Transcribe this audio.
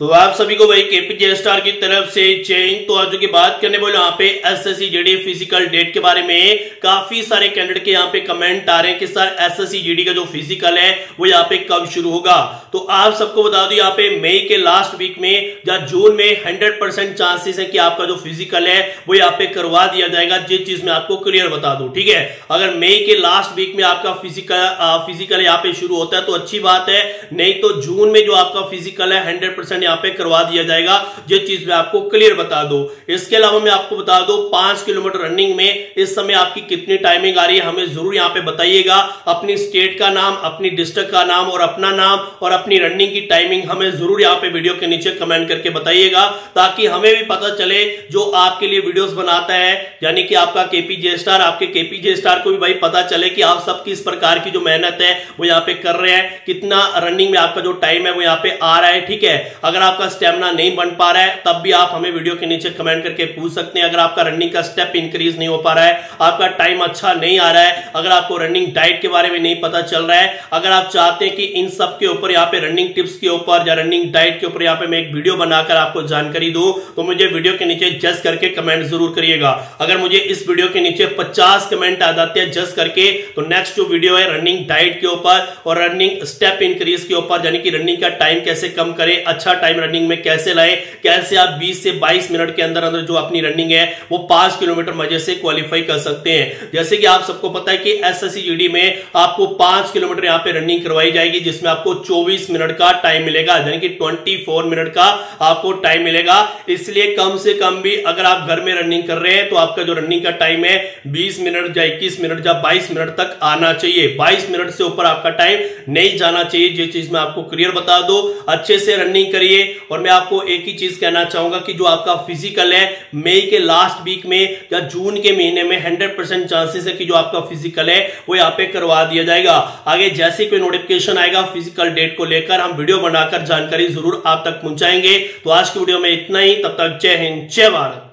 तो आप सभी को भाई केपीजे स्टार की तरफ़ से चेंज तो आज की बात करने बोले यहाँ पे S S C GD physical date के बारे में। काफ़ी सारे कैंडिडेट के यहाँ पे कमेंट आ रहे हैं कि सर एस एस जीडी का जो फ़िज़िकल है, वो यहाँ पे कब शुरू होगा? तो आप सबको बता दो, यहाँ पे मई के लास्ट वीक में या जून में हंड्रेड चांसेस है कि आपका जो फ़िज़िकल है, वो यहाँ पे करवा दिया जाएगा। जिस चीज़ में आपको क्लियर बता दू, ठीक है? अगर मई के लास्ट वीक में आपका फ़िज़िकल फ़िज़िकल यहाँ पे शुरू होता है तो अच्छी बात है। नहीं तो जून में जो आपका फ़िज़िकल है हंड्रेड यहाँ पे करवा दिया जाएगा। ये चीज़ मैं आपको क्लियर बता दू। इसके अलावा मैं आपको बता दू, पाँच किलोमीटर रनिंग में इस समय आपकी कितनी टाइमिंग आ रही है, हमें ज़रूर यहाँ पे बताइएगा। अपनी स्टेट का नाम, अपनी डिस्ट्रिक्ट का नाम और अपना नाम और अपनी रनिंग की टाइमिंग हमें ज़रूर यहाँ पे वीडियो के नीचे कमेंट करके बताइएगा, ताकि हमें भी पता चले जो आपके लिए वीडियोस बनाता है। यानी कि आपका केपीजे स्टार आपके केपीजे स्टार को भी भाई पता चले कि आप सब किस प्रकार की जो मेहनत है वो यहाँ पे कर रहे हैं, कितना रनिंग में आपका जो टाइम है वो यहाँ पे आ रहा है, ठीक है? अगर आपका स्टेमिना नहीं बन पा रहा है, तब भी आप हमें वीडियो के नीचे कमेंट करके पूछ सकते हैं। अगर आपका रनिंग का स्टेप इंक्रीज नहीं हो पा रहा है, आपका टाइम अच्छा नहीं आ रहा है, अगर आपको रनिंग डाइट के बारे में नहीं पता चल रहा है, अगर आप चाहते हैं कि इन सब के ऊपर यहाँ पे रनिंग टिप्स के ऊपर या रनिंग डाइट के ऊपर यहाँ पे मैं एक वीडियो बनाकर आपको जानकारी दू तो मुझे वीडियो के नीचे जस्ट करके कमेंट ज़रूर करिएगा। अगर मुझे इस वीडियो के नीचे पचास कमेंट आ जाते हैं जस्ट करके तो नेक्स्ट जो वीडियो है रनिंग डाइट के ऊपर और रनिंग स्टेप इंक्रीज के ऊपर, यानी कि रनिंग का टाइम कैसे कम करें अच्छा टाइम रनिंग में कैसे लाए, कैसे आप 20 से 22 मिनट के अंदर अंदर जो अपनी रनिंग है, वो पाँच किलोमीटर मज़े से क्वालिफाई कर सकते हैं। जैसे कि आप सबको पता है कि एस एस में आपको पाँच किलोमीटर यहाँ पे रनिंग करवाई जाएगी, जिसमें आपको 24 मिनट का टाइम मिलेगा, यानी कि 24 मिनट का आपको टाइम मिलेगा। इसलिए कम से कम भी अगर आप घर में रनिंग कर रहे हैं तो आपका जो रनिंग का टाइम है, बीस मिनट या इक्कीस मिनट या बाईस मिनट तक आना चाहिए। बाईस मिनट से ऊपर आपका टाइम नहीं जाना चाहिए। जिस चीज़ में आपको क्लियर बता दो, अच्छे से रनिंग करिए और मैं आपको एक ही चीज़ कहना चाहूँगा कि जो आपका फ़िज़िकल है, मई के लास्ट वीक में या जून के महीने में हंड्रेड परसेंट चांसेस है कि जो आपका फ़िज़िकल है, वो यहाँ पे करवा दिया जाएगा। आगे जैसे कोई नोटिफिकेशन आएगा फ़िज़िकल डेट को लेकर हम वीडियो बनाकर जानकारी ज़रूर आप तक पहुंचाएँगे। तो आज की वीडियो में इतना ही, तब तक जय हिंद, जय भारत।